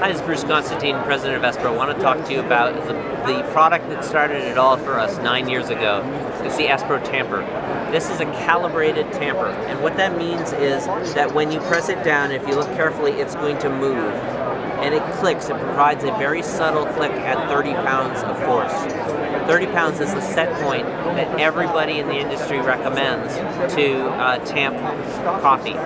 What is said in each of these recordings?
Hi, this is Bruce Constantine, President of Espro. I want to talk to you about the, the product that started it all for us nine years ago. It's the Espro Tamper. This is a calibrated tamper, and what that means is that when you press it down, if you look carefully, it's going to move. And it clicks, it provides a very subtle click at 30 pounds of force. 30 pounds is the set point that everybody in the industry recommends to uh, tamp coffee.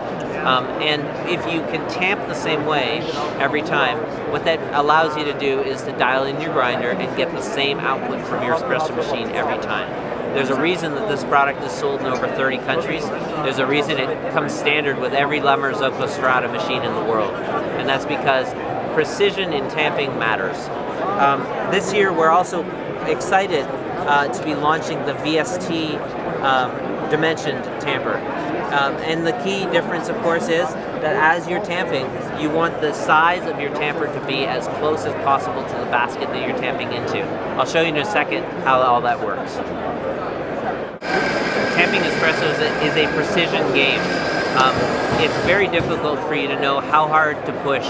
Um, and if you can tamp the same way every time, what that allows you to do is to dial in your grinder and get the same output from your espresso machine every time. There's a reason that this product is sold in over 30 countries. There's a reason it comes standard with every La Marzocco Strada machine in the world. And that's because precision in tamping matters. Um, this year we're also excited uh, to be launching the VST um, dimensioned tamper. Um, and the key difference, of course, is that as you're tamping, you want the size of your tamper to be as close as possible to the basket that you're tamping into. I'll show you in a second how all that works. Tamping espresso is a, is a precision game. Um, it's very difficult for you to know how hard to push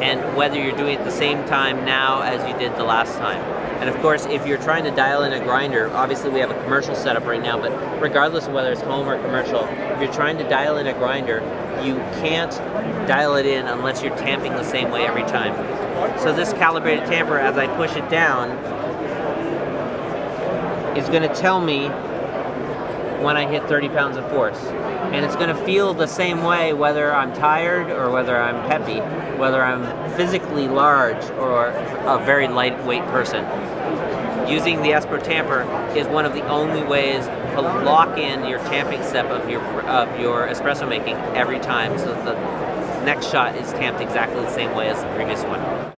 and whether you're doing it the same time now as you did the last time. And of course, if you're trying to dial in a grinder, obviously we have a commercial setup right now, but regardless of whether it's home or commercial, if you're trying to dial in a grinder, you can't dial it in unless you're tamping the same way every time. So this calibrated tamper, as I push it down, is going to tell me when I hit 30 pounds of force. And it's going to feel the same way whether I'm tired or whether I'm peppy, whether I'm physically large or a very lightweight person. Using the Espro tamper is one of the only ways to lock in your tamping step of your of your espresso making every time so that the next shot is tamped exactly the same way as the previous one.